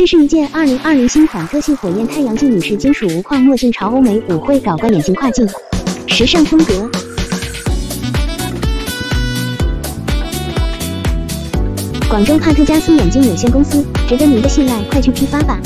这是一件二零二零新款个性火焰太阳镜女士金属无框墨镜潮欧美舞会搞怪眼镜跨境时尚风格广州帕特加斯眼镜有限公司值得您的信赖快去批发吧。